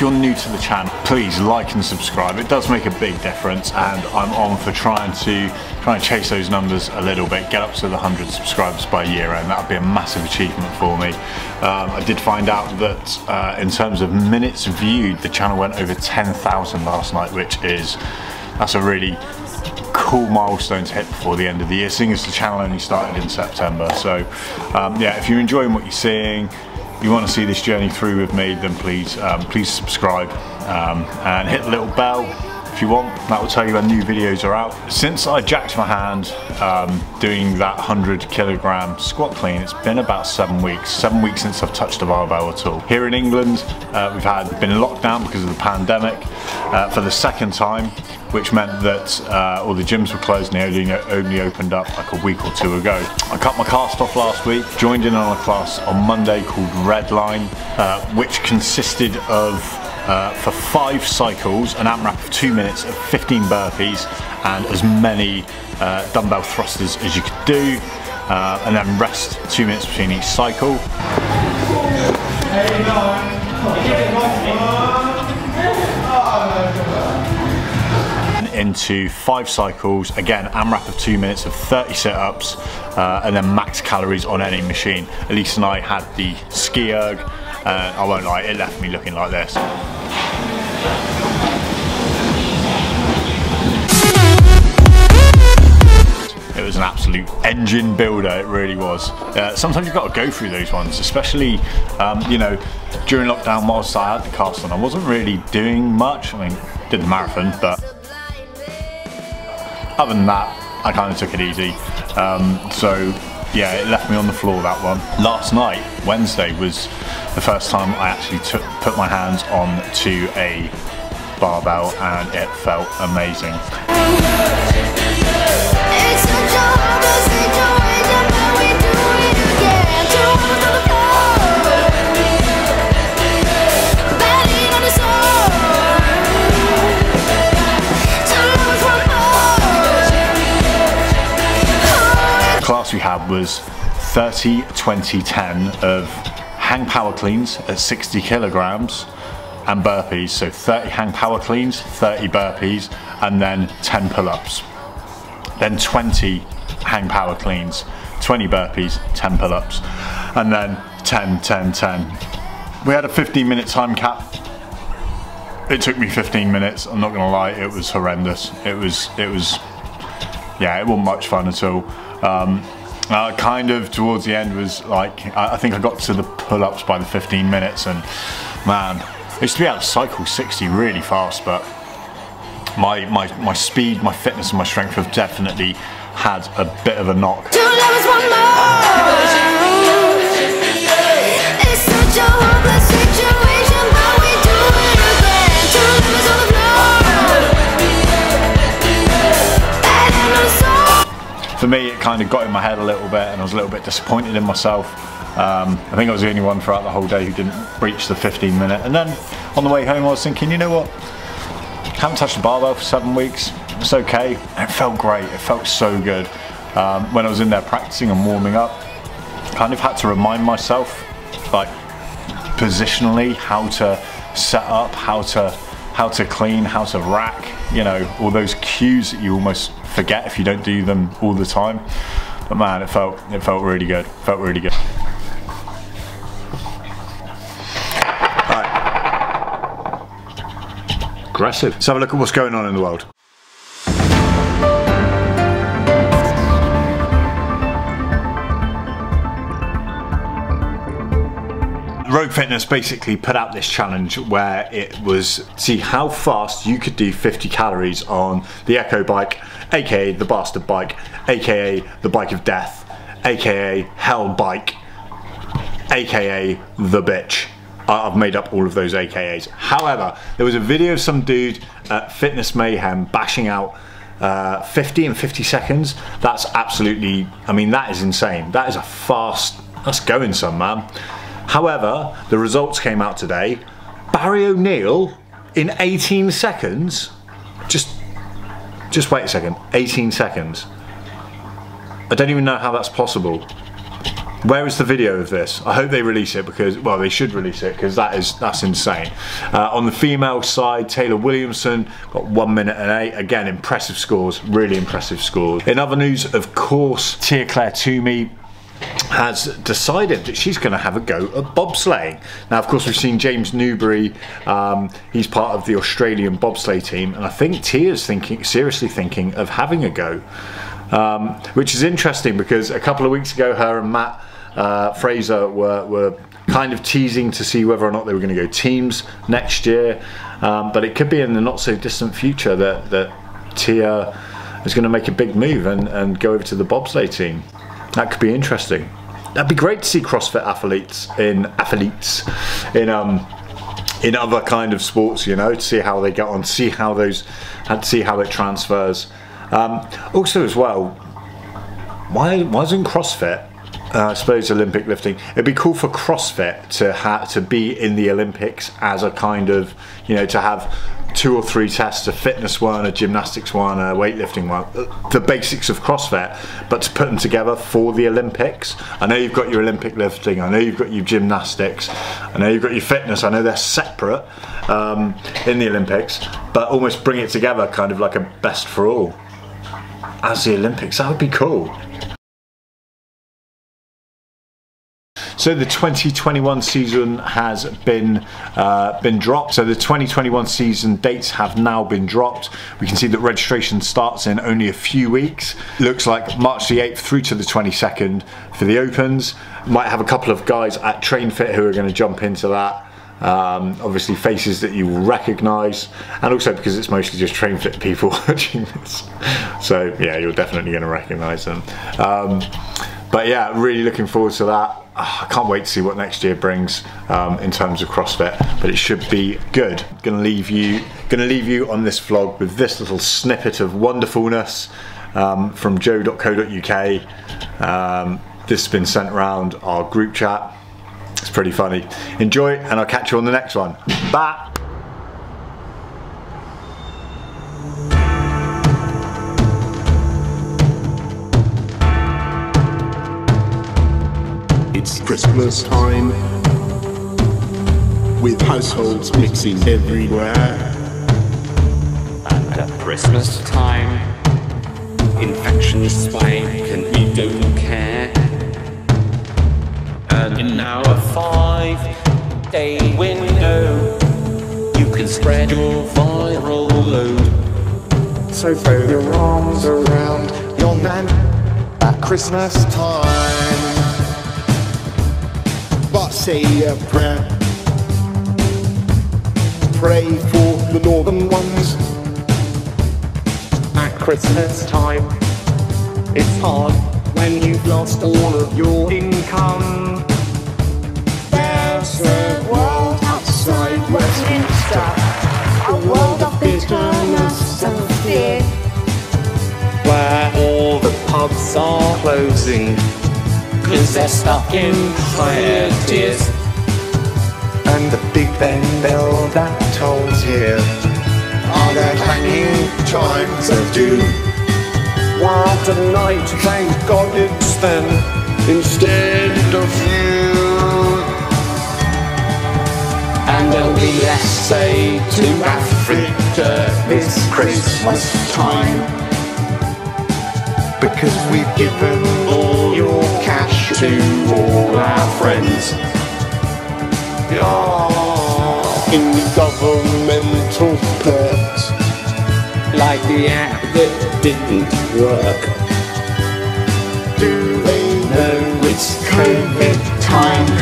If you're new to the channel, please like and subscribe. It does make a big difference and I'm on for trying to try and chase those numbers a little bit, get up to the 100 subscribers by year end. That would be a massive achievement for me. Um, I did find out that uh, in terms of minutes viewed, the channel went over 10,000 last night, which is, that's a really cool milestone to hit before the end of the year, seeing as the channel only started in September. So um, yeah, if you're enjoying what you're seeing, you want to see this journey through with me, then please, um, please subscribe um, and hit the little bell if you want. That will tell you when new videos are out. Since I jacked my hand um, doing that 100 kilogram squat clean, it's been about seven weeks. Seven weeks since I've touched a barbell at all. Here in England, uh, we've had been in lockdown because of the pandemic uh, for the second time which meant that uh, all the gyms were closed and they only, only opened up like a week or two ago. I cut my cast off last week, joined in on a class on Monday called Redline, uh, which consisted of for five cycles, an AMRAP of two minutes of 15 burpees and as many uh, dumbbell thrusters as you could do, uh, and then rest two minutes between each cycle into five cycles, again AMRAP of two minutes of 30 sit-ups uh, and then max calories on any machine. Elise and I had the ski erg, uh, I won't lie, it left me looking like this. It was an absolute engine builder, it really was. Uh, sometimes you've got to go through those ones, especially, um, you know, during lockdown whilst I had the cast on, I wasn't really doing much. I mean, did the marathon, but other than that, I kind of took it easy. Um, so yeah, it left me on the floor that one. Last night, Wednesday, was the first time I actually took, put my hands on to a barbell and it felt amazing. Was 30, 20, 10 of hang power cleans at 60 kilograms and burpees. So 30 hang power cleans, 30 burpees, and then 10 pull-ups. Then 20 hang power cleans, 20 burpees, 10 pull-ups, and then 10, 10, 10. We had a 15 minute time cap. It took me 15 minutes, I'm not gonna lie, it was horrendous. It was, it was, yeah, it wasn't much fun at all. Um, uh, kind of towards the end was like, I, think I got to the pull-ups by the 15 minutes and man, I used to be able to cycle 60 really fast, but my, my, my speed, my fitness and my strength have definitely had a bit of a knock. Me it kind of got in my head a little bit and I was a little bit disappointed in myself. Um, I think I was the only one throughout the whole day who didn't reach the 15 minute. And then on the way home I was thinking you know what, haven't touched a barbell for seven weeks, it's okay, it felt great, it felt so good. Um, when I was in there practicing and warming up, kind of had to remind myself like positionally how to set up, how to how to clean, how to rack, you know, all those cues that you almost forget if you don't do them all the time. But man, it felt it felt really good. Felt really good. Aggressive. Let's have a look at what's going on in the world. Rogue Fitness basically put out this challenge where it was see how fast you could do 50 calories on the Echo bike, aka the bastard bike, aka the bike of death, aka hell bike, aka the bitch. I've made up all of those AKAs. However, there was a video of some dude at Fitness Mayhem bashing out uh, 50 and 50 seconds. That's absolutely, I mean, that is insane. That is a fast, that's going some, man. However, the results came out today. Barry O'Neill in 18 seconds, just, just wait a second, 18 seconds. I don't even know how that's possible. where is the video of this? I hope they release it because, well, they should release it because that is that's insane. Uh, on the female side, Taylor Williamson got one minute and eight. Again, impressive scores, really impressive scores. In other news, of course, Tia Claire Toomey has decided that she's going to have a go at bobsleighing. Now, of course, we've seen James Newbury. Um, he's part of the Australian bobsleigh team, and I think Tia's thinking, seriously thinking of having a go, um, which is interesting because a couple of weeks ago, her and Mat uh, Fraser were, were kind of teasing to see whether or not they were going to go teams next year. Um, but it could be in the not so distant future that, that Tia is going to make a big move and, and go over to the bobsleigh team. That could be interesting. That'd be great to see CrossFit athletes in athletes in um in other kind of sports, you know, to see how they get on, see how those, and see how it transfers. Um, also, as well, why why isn't CrossFit? Uh, I suppose Olympic lifting. It'd be cool for CrossFit to ha- to be in the Olympics as a kind of, you know, to have two or three tests, a fitness one, a gymnastics one, a weightlifting one, the basics of CrossFit, but to put them together for the Olympics. I know you've got your Olympic lifting, I know you've got your gymnastics, I know you've got your fitness, I know they're separate um, in the Olympics, but almost bring it together kind of like a best for all as the Olympics. That would be cool. So the 2021 season has been uh, been dropped. So the 2021 season dates have now been dropped. We can see that registration starts in only a few weeks. Looks like March the 8th through to the 22nd for the Opens. Might have a couple of guys at TrainFit who are going to jump into that. Um, obviously faces that you will recognise and also because it's mostly just TrainFit people watching this so yeah you're definitely going to recognise them um, but yeah really looking forward to that I can't wait to see what next year brings um, in terms of CrossFit, but it should be good. Gonna leave you, gonna leave you on this vlog with this little snippet of wonderfulness um, from joe.co.uk. Um, this has been sent around our group chat. It's pretty funny. Enjoy, and I'll catch you on the next one. Bye. It's Christmas time with households mixing everywhere. And at Christmas time, infections spike and we don't care. And in our five day window, you can spread your viral load. So throw your arms around your man at Christmas time. Say a prayer. Pray for the northern ones. At Christmas time, it's hard when you've lost all of your income. There's a world outside Westminster, a world of bitterness and fear. where all the pubs are closing because they're stuck in fire tears. And the Big Ben bell that tolls here are the clanging chimes of doom. While tonight, thank God it's them instead of you. And there'll be essay to Africa this Christmas time. Because we've given all your cash to all our friends. Yeah. in the governmental perks. Like the app that didn't work. Do they know it's COVID time.